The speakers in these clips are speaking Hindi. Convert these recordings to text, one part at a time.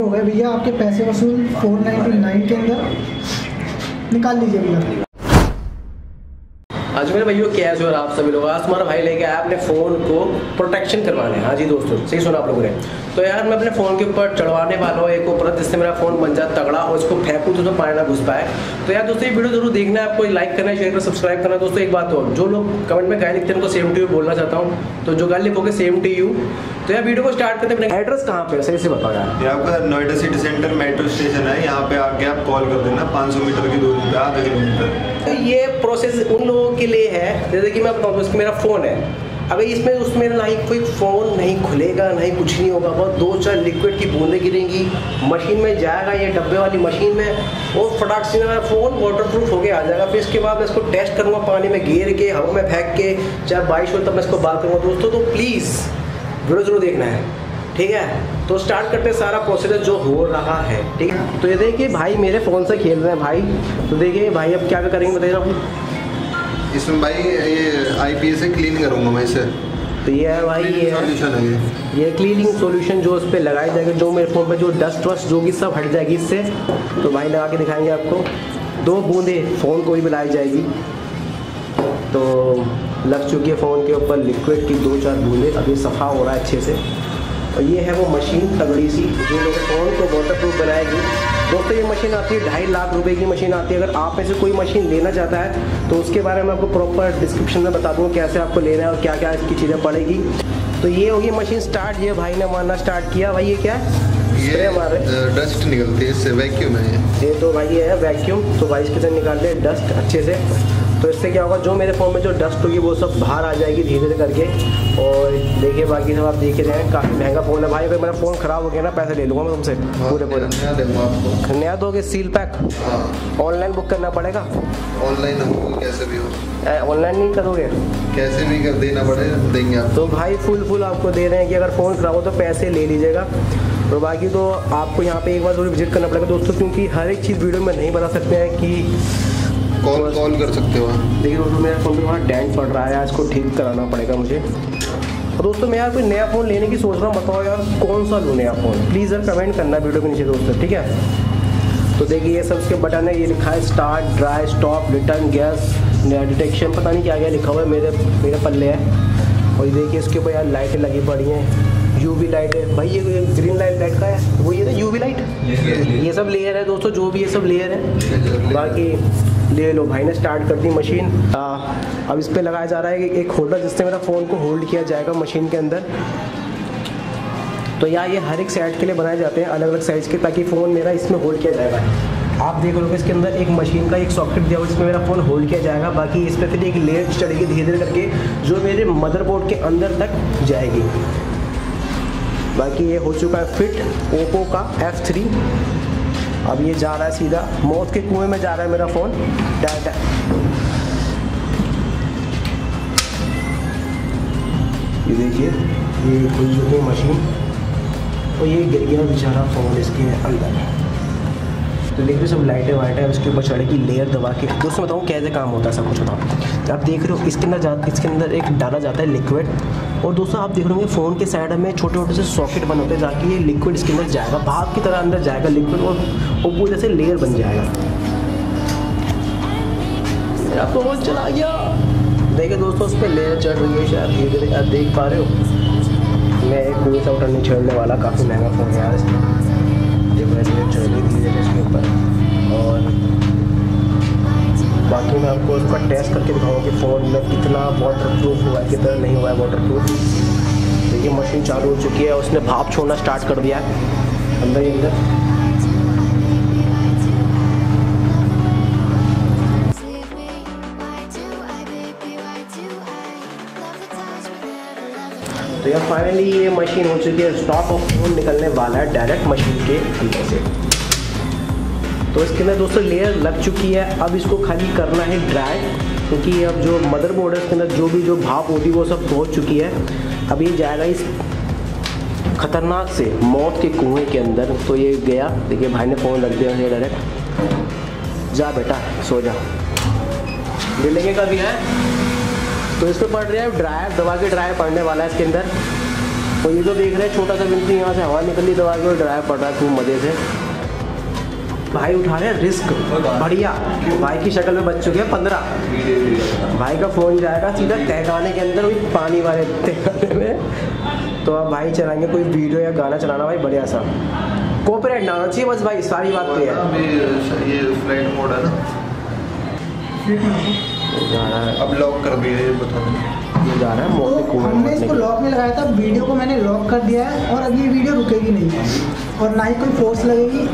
हो गए भैया, आपके पैसे वसूल 499 के अंदर। निकाल लीजिए भैया। आज मेरे भैया कैसे हो आप सभी लोग? आज तुम्हारा भाई लेके आया अपने फ़ोन को प्रोटेक्शन करवाने। हाँ जी दोस्तों, सही सुना आप लोगों ने। तो यार, मैं अपने फ़ोन के ऊपर चढ़वाने वाला हूँ, एक ऊपर जिससे मेरा फ़ोन बन जाए, तगड़ा और इसको फेंकूँ तो उसमें पानी ना घुस पाए। तो यार दोस्तों, ये वीडियो ज़रूर देखना है, आपको लाइक करना शेयर करना सब्सक्राइब करना। दोस्तों, एक बात और, जो लोग कमेंट में गाय लिखते हैं उनको सेम टू यू बोलना चाहता हूँ। तो जो गाय लिखोगे सेम टू यू तो यार वीडियो को स्टार्ट करते हैं। एड्रेस कहाँ पे है? सही से बताओ यार। ये आपका Noida city centre metro station है। यहाँ पे आके आप कॉल कर देना। 500 मीटर की दूरी पे आधा किलोमीटर। तो ये प्रोसेस उन लोगों के लिए है जैसे कि मैं बताऊँ मेरा फ़ोन है। अगर इसमें उसमें ना ही कोई फ़ोन नहीं खुलेगा ना ही कुछ नहीं होगा। बस दो चार लिक्विड की बूंदें गिरेंगी। मशीन में जाएगा ये डब्बे वाली मशीन में। और फटाक से मेरा फ़ोन वाटर प्रूफ होके आ जाएगा। फिर इसके बाद मैं इसको टेस्ट करूँगा पानी में घेर के हवा में फेंक के। चाहे बारिश हो तब मैं इसको बात करूँगा। दोस्तों तो प्लीज़ वीडियो ज़रूर देखना है ठीक है? तो स्टार्ट करते हैं सारा प्रोसीजर जो हो रहा है ठीक है? तो ये देखिए भाई मेरे फ़ोन से खेल रहे हैं भाई। तो देखिए भाई अब क्या करेंगे बताइए आप इसमें भाई ये आईपीएस से क्लीन करूँगा मैं इसे। तो ये है भाई ये है। है ये। क्लीनिंग सॉल्यूशन जो उस पर लगाई जाएगी जो मेरे फ़ोन पे जो डस्ट वस्ट जो कि सब हट जाएगी इससे तो भाई लगा के दिखाएँगे आपको। दो बूंदे फ़ोन को ही मिलाई जाएगी। तो लग चुकी है फ़ोन के ऊपर लिक्विड की दो चार बूंदे अभी सफ़ा हो रहा है अच्छे से। और ये है वो मशीन तगड़ी सी जो मेरे फ़ोन को वाटर प्रूफ बनाएगी। दोस्तों ये मशीन आती है ढाई लाख रुपए की मशीन आती है। अगर आप में से कोई मशीन लेना चाहता है तो उसके बारे में आपको प्रॉपर डिस्क्रिप्शन में बता दूँगा कैसे आपको लेना है और क्या क्या इसकी चीज़ें पड़ेगी। तो ये होगी मशीन स्टार्ट ये भाई ने मारना स्टार्ट किया। भाई ये क्या है? ये हैं। डस्ट निकलती है इससे वैक्यूम है ये। तो भाई ये है वैक्यूम तो भाई इसके अंदर निकाल ले डस्ट अच्छे से। तो इससे क्या होगा जो मेरे फ़ोन में जो डस्ट होगी वो सब बाहर आ जाएगी धीरे धीरे करके। और देखिए बाकी सब आप देख ही रहे हैं काफ़ी महँगा फ़ोन है। भाई अगर मेरा फ़ोन ख़राब हो गया ना पैसे ले लूँगा मैं तुमसे पूरे पूरे। नया दूँगा सील पैक हाँ। ऑनलाइन बुक करना पड़ेगा? ऑनलाइन कैसे भी हो। ऑनलाइन नहीं करोगे? कैसे भी कर देना पड़ेगा देंगे आप तो भाई फुल फुल आपको दे रहे हैं कि अगर फ़ोन खराब हो तो पैसे ले लीजिएगा। और बाकी तो आपको यहाँ पे एक बार ज़रूर विज़िट करना पड़ेगा दोस्तों क्योंकि हर एक चीज़ वीडियो में नहीं बता सकते हैं कि कॉल कॉल कर सकते हो देखिए दोस्तों, मेरा फ़ोन पे वहाँ डेंट पड़ रहा है इसको ठीक कराना पड़ेगा मुझे। और दोस्तों, मैं यार कोई नया फ़ोन लेने की सोच रहा हूँ, बताओ यार कौन सा लूँ नया फ़ोन प्लीज़ यार कमेंट करना वीडियो के नीचे दोस्तों, ठीक है? तो देखिए, ये सब इसके बटन है, ये लिखा है start dry stop return gas detection पता नहीं क्या क्या लिखा हुआ है, मेरे मेरे पल्ले है। और देखिए, इसके ऊपर यार लाइटें लगी पड़ी हैं। यूवी लाइट है। भाई ये ग्रीन लाइट लाइट का है। वो ये ना यूवी लाइट ये सब लेयर है। दोस्तों जो भी ये सब लेयर है। बाकी ले लो भाई ने स्टार्ट कर दी मशीन आ, अब इस पर लगाया जा रहा है कि एक होल्डर जिससे मेरा फ़ोन को होल्ड किया जाएगा मशीन के अंदर। तो यार ये हर एक साइड के लिए बनाए जाते हैं अलग अलग साइज़ के ताकि फ़ोन मेरा इसमें होल्ड किया जाएगा। आप देख लोगे इसके अंदर एक मशीन का एक सॉकेट दिया हुआ है जिसमें मेरा फ़ोन होल्ड किया जाएगा। बाकी इस पर फिर एक लेयर चढ़ेगी धीरे धीरे करके जो मेरे मदरबोर्ड के अंदर तक जाएगी। बाकी ये हो चुका है फिट ओप्पो का F3 अब ये जा रहा है सीधा। मौत के कुएँ में जा रहा है मेरा फ़ोन। डाटा ये देखिए, ये खुल चुकी मशीन। और ये गिर गया बेचारा फ़ोन इसके अंदर। तो देख देखिए सब लाइटें वाइटें, उसके ऊपर चढ़ेगी लेयर दबा के। दोस्तों बताऊँ कैसे काम होता है सब कुछ बताओ तो आप देख रहे हो, इसके अंदर जा, इसके अंदर एक डाला जाता है लिक्विड और दोस्तों, आप देख रहे होंगे फ़ोन के साइड में छोटे छोटे से सॉकेट बने होते हैं जाके ये लिक्विड इसके अंदर जाएगा। भाप की तरह अंदर जाएगा लिक्विड और वो पूरे से लेयर बन जाएगा। मेरा फ़ोन चला गया। देखिए दोस्तों, उस पर लेयर चढ़ रही है शायद। आप देख पा रहे हो, मैं एक कोई सा उठा नहीं छेड़ने वाला, काफ़ी महँगा फ़ोन है यार देखो ऐसे लेयर चढ़ रही धीरे धीरे इसके ऊपर। और बाकी मैं आपको उसका टेस्ट करके दिखाऊँगा कि फ़ोन में कितना वाटर प्रूफ हुआ है, कितना नहीं हुआ है वाटर प्रूफ तो ये मशीन चालू हो चुकी है, उसने भाप छोड़ना स्टार्ट कर दिया है। अंदर ही अंदर। तो यार फाइनली ये मशीन हो चुकी है स्टॉप ऑफ़ फ़ोन निकलने वाला है डायरेक्ट मशीन के अंदर से। तो इसके अंदर दोस्तों लेयर लग चुकी है। अब इसको खाली करना है ड्राई क्योंकि अब जो मदरबोर्ड है, इसके अंदर जो भी जो भाप होती है, वो सब पहुँच चुकी है। अब ये जाएगा इस खतरनाक से मौत के कुएँ के अंदर। तो ये गया। देखिए, भाई ने फ़ोन रख दिया मुझे डायरेक्ट जा बेटा, सो जा। मिलेंगे कभी है। तो इस पर पड़ रहा है ड्रायर दवा के ड्रायर पड़ने वाला है इसके अंदर। तो ये जो देख रहे हैं, छोटा सा बिल्कुल यहाँ से हवा निकली, दवा के ड्राइव पड़ रहा है खूब मज़े से। भाई उठा रहे हैं रिस्क। बढ़िया। भाई की शक्ल में बच चुके हैं पंद्रह। भाई का फ़ोन जाएगा सीधा तहखाने के अंदर वही पानी वाले तहखाने में। तो अब भाई चलाएँगे कोई वीडियो या गाना चलाना भाई बढ़िया सा। कोपरेट ना होना चाहिए बस भाई सारी बात तो है। ये फ़्लाइट मोड है ना। जा रहा है। अब लॉक कर दिया ये बता दें। ये जा रहा है मोटे तो हमने इसको लॉक में लगाया था वीडियो को मैंने लॉक कर दिया है और अब ये वीडियो रुकेगी नहीं। और ना ही कोई फोर्स लगेगी।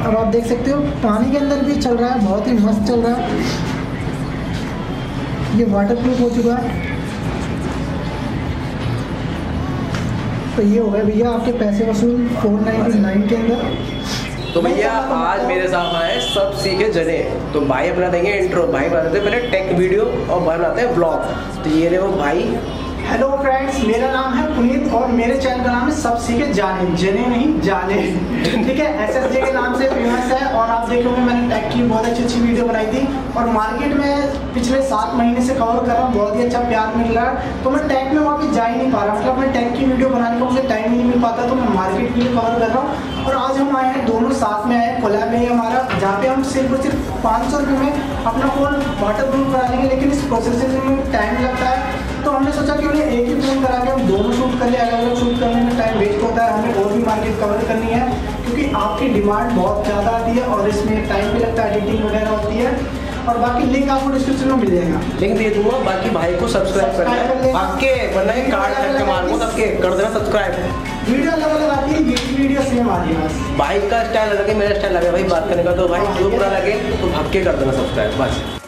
अब आप देख सकते हो पानी के अंदर भी चल रहा है बहुत ही मस्त चल रहा है। ये वाटर प्रूफ हो चुका है। तो ये हो गया भैया आपके पैसे वसूल फोर नाइन्टी नाइन के अंदर। तो भैया, आज मेरे साथ आए सब सीखे जने। तो भाई अपना देंगे इंट्रो भाई बनाते हैं पहले टेक वीडियो और भाई बनाते हैं ब्लॉग तो ये रहे वो भाई। हेलो फ्रेंड्स मेरा नाम है पुनीत और मेरे चैनल का नाम है सब सीखे जाने। जने नहीं, जाने। ठीक है एस एस के नाम से फ़ेमस है और आप देखोगे मैंने टैग की बहुत अच्छी अच्छी वीडियो बनाई थी। और मार्केट में पिछले सात महीने से कवर कर रहा हूँ, बहुत ही अच्छा प्यार मिल रहा है। तो मैं टैग में वापस जा ही नहीं पा रहा। मतलब मैं टैग की वीडियो बनाने का मुझे टाइम ही नहीं मिल पाता तो मैं मार्केट के लिए कवर कर रहा हूँ। और आज हम आए हैं दोनों साथ में आए हैं कोलैब में ही हमारा जहाँ पे हम सिर्फ़ और सिर्फ़ पाँच सौ रुपये में अपना फ़ोन वाटर प्रूफ करा लेंगे लेकिन इस प्रोसेसिंग में टाइम लगता है। तो हमने सोचा कि उन्हें एक ही फ़ोन करा के हम दोनों शूट कर ले अलग अलग शूट करने में टाइम वेस्ट होता है हमें और भी मार्केट कवर करनी है क्योंकि आपकी डिमांड बहुत ज़्यादा आती है और इसमें टाइम भी लगता है एडिटिंग वगैरह होती है। और बाकी लिंक आपको डिस्क्रिप्शन में मिल जाएगा। लिंक दे दूँगा बाकी भाई को सब्सक्राइब कर लेना। आपके वरना कार्ड मार कर देना सब्सक्राइब वीडियो अलग अलग भाई का स्टाइल अलग है, मेरा स्टाइल अलग है। भाई बात करने का तो भाई, जो बुरा लगे तो भक्के कर देना सब्सक्राइब बस।